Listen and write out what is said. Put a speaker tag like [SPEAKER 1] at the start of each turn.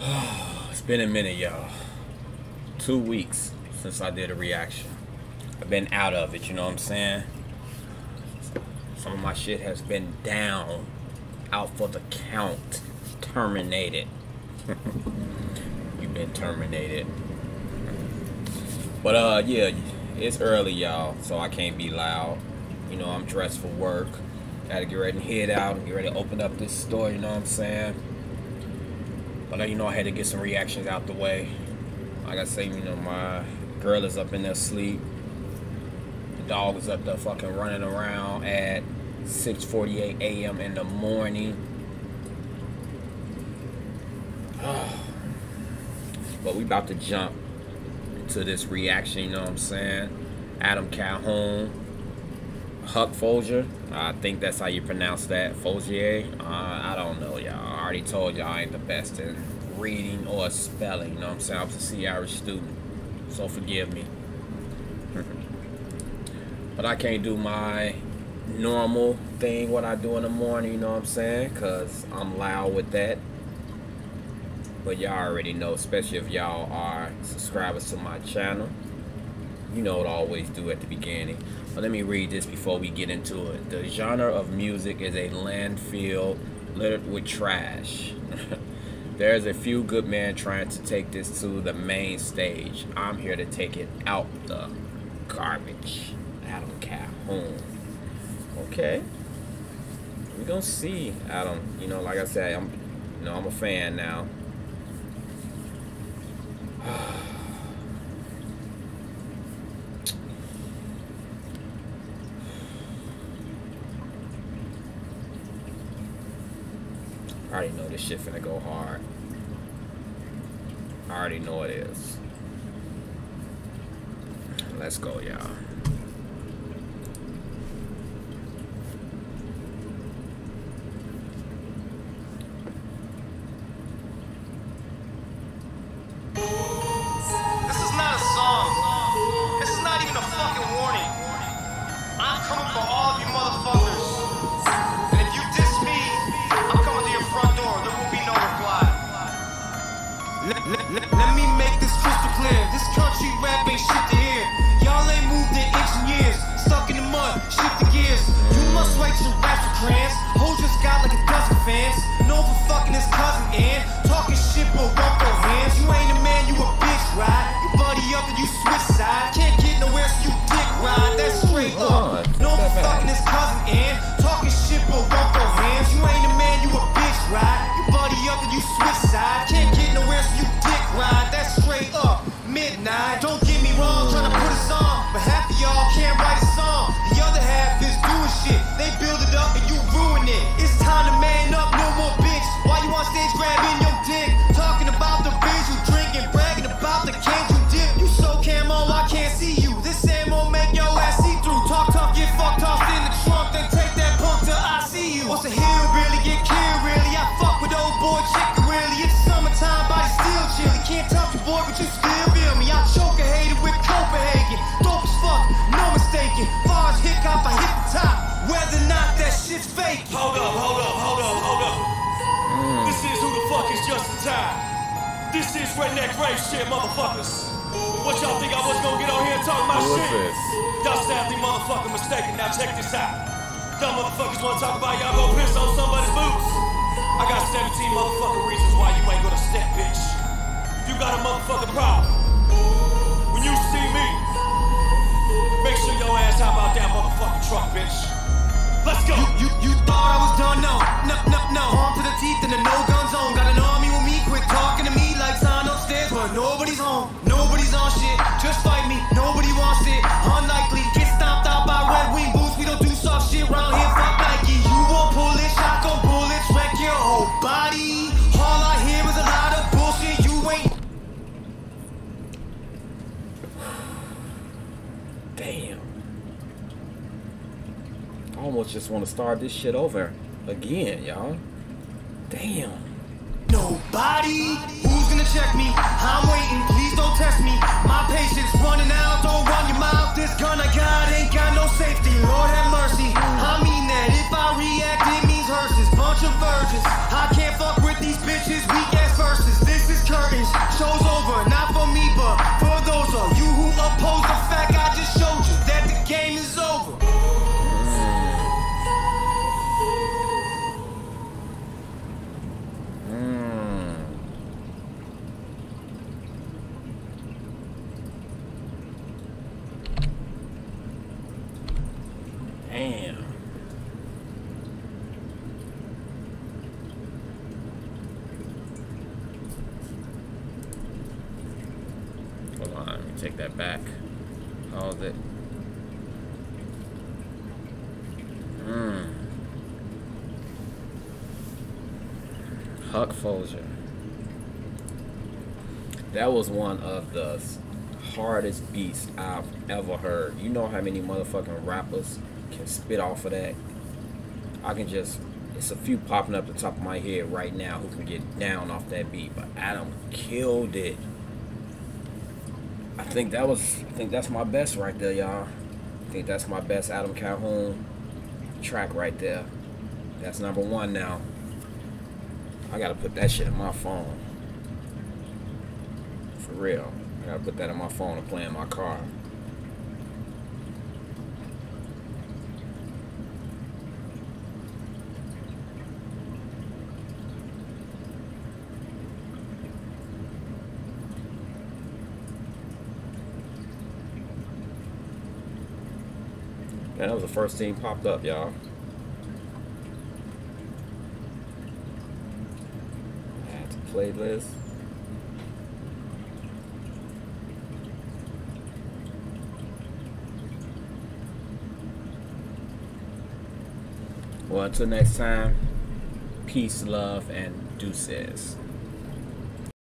[SPEAKER 1] it's been a minute, y'all. Two weeks since I did a reaction. I've been out of it, you know what I'm saying? Some of my shit has been down, out for the count, terminated. You've been terminated. But uh, yeah, it's early, y'all, so I can't be loud. You know, I'm dressed for work. Gotta get ready and head out and get ready to open up this store, you know what I'm saying? But you know, I had to get some reactions out the way. Like I say, you know, my girl is up in there asleep. The dog is up there fucking running around at 6:48 a.m. in the morning. but we about to jump to this reaction, you know what I'm saying? Adam Calhoun, Huck Folger. I think that's how you pronounce that. Folgier. Uh, I don't know, y'all. Already told y'all I ain't the best in reading or spelling. You know what I'm saying? I was a C Irish student. So forgive me. but I can't do my normal thing, what I do in the morning, you know what I'm saying? Because I'm loud with that. But y'all already know, especially if y'all are subscribers to my channel. You know what I always do at the beginning. But let me read this before we get into it. The genre of music is a landfill littered with trash. There's a few good men trying to take this to the main stage. I'm here to take it out the garbage. Adam Calhoun. Okay. We're gonna see Adam. You know, like I said, I'm you know, I'm a fan now. I already know this shit finna go hard. I already know it is. Let's go, y'all.
[SPEAKER 2] Midnight. Don't get time. This
[SPEAKER 3] is redneck rave shit, motherfuckers. What y'all think I was gonna get on here and talk my
[SPEAKER 1] Who is
[SPEAKER 3] shit?
[SPEAKER 1] this?
[SPEAKER 3] Y'all sadly motherfucking mistaken. Now check this out. Dumb motherfuckers wanna talk about y'all go piss on somebody's boots. I got 17 motherfucking reasons why you ain't gonna step, bitch. You got a motherfucking problem. When you see me, make sure your ass hop out that motherfucking truck, bitch. Let's go.
[SPEAKER 2] You, you, you
[SPEAKER 1] Damn. I almost just want to start this shit over again, y'all. Damn.
[SPEAKER 2] Nobody who's gonna check me. I'm waiting, please don't test me. My patience
[SPEAKER 1] Take that back. Pause it. Mmm. Huck Fusier. That was one of the hardest beats I've ever heard. You know how many motherfucking rappers can spit off of that? I can just, it's a few popping up the top of my head right now who can get down off that beat, but Adam killed it. I think that was, I think that's my best right there, y'all. I think that's my best Adam Calhoun track right there. That's number one now. I gotta put that shit in my phone. For real. I gotta put that in my phone and play in my car. That was the first thing popped up, y'all. Add to playlist. Well, until next time, peace, love, and deuces.